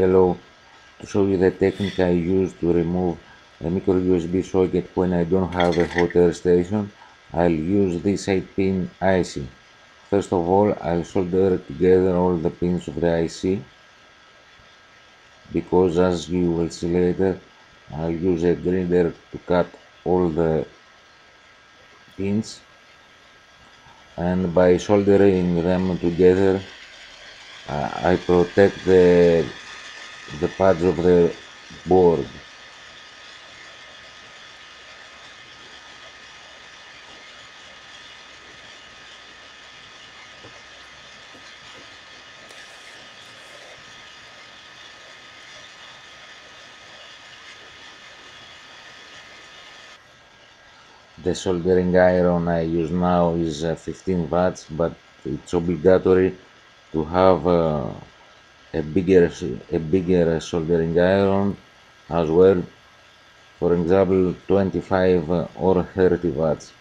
Hello, to show you the technique I use to remove a micro USB socket when I don't have a hot air station, I'll use this 8 pin IC. First of all, I'll solder together all the pins of the IC because as you will see later, I'll use a grinder to cut all the pins. And by soldering them together uh, I protect the the pads of the board. The soldering iron I use now is uh, 15 watts, but it's obligatory to have uh, a bigger a bigger soldering iron as well. For example, 25 or 30 watts.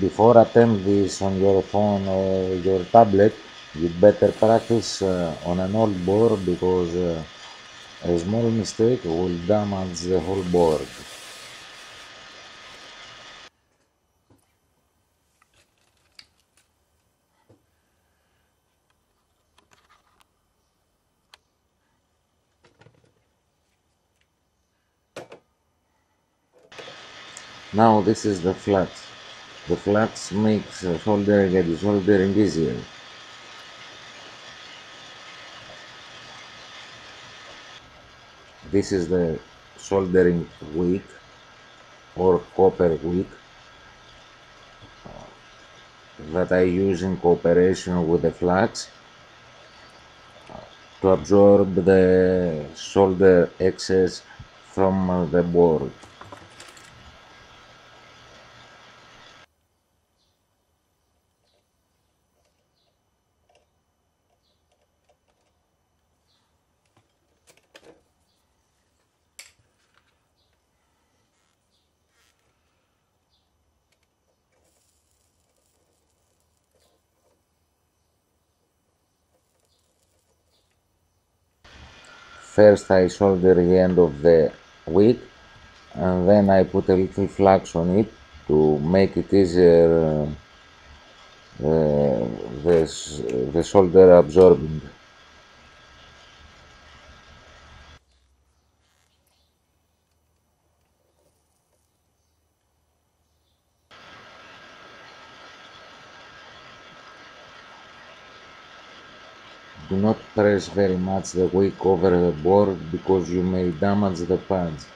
Before attempt this on your phone or your tablet you better practice uh, on an old board because uh, a small mistake will damage the whole board. Now this is the flux the flux makes soldering and desoldering easier. This is the soldering wick or copper wick that I use in cooperation with the flux to absorb the solder excess from the board. First I solder the end of the wick and then I put a little flux on it to make it easier uh, uh, the, the solder absorbing. Do not press very much the wick over the board because you may damage the pads.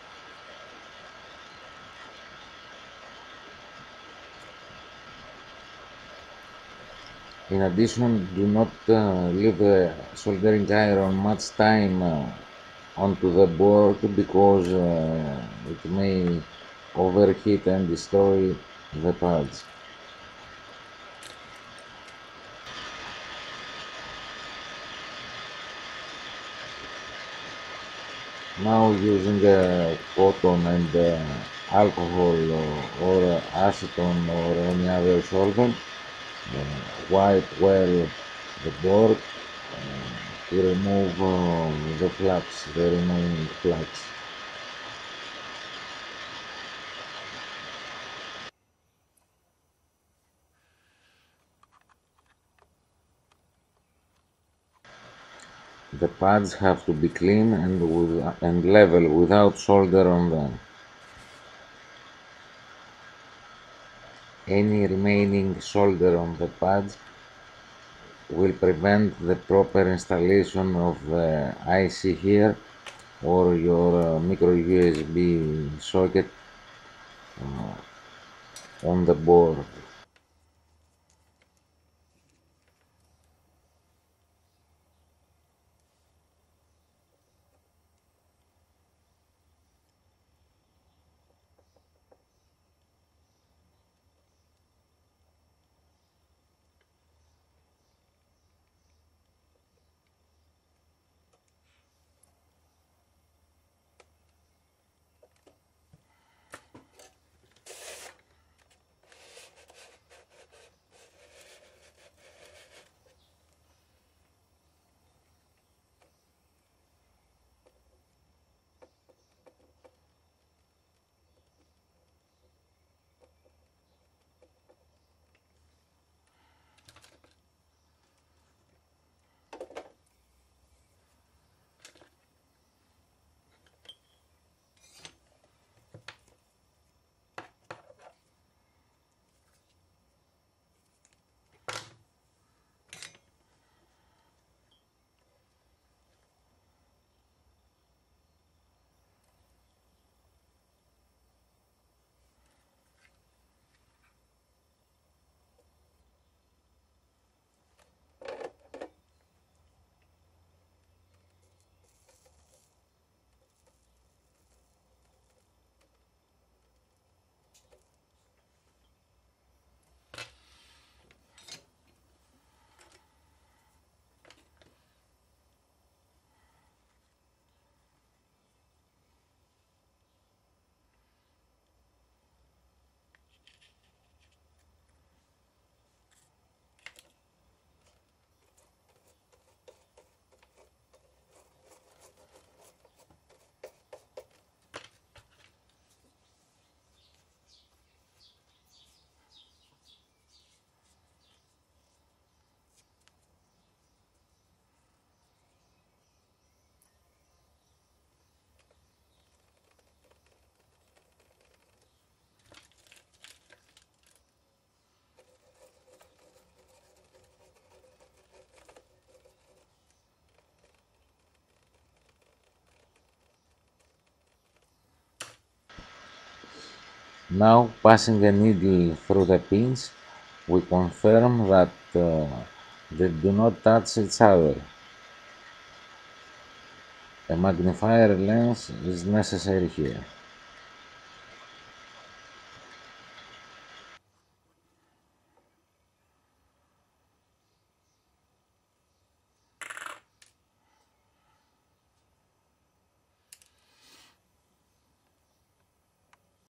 In addition, do not uh, leave the soldering iron much time uh, onto the board because uh, it may overheat and destroy the pads. Now using uh, cotton and alcohol or, acetone or any other solvent, wipe well the board uh, to remove uh, the flaps the remaining flux. The pads have to be clean and, with, and level without solder on them. Any remaining solder on the pads will prevent the proper installation of the IC here or your uh, micro USB socket uh, on the board. Now passing the needle through the pins, we confirm that uh, they do not touch each other. A magnifier lens is necessary here.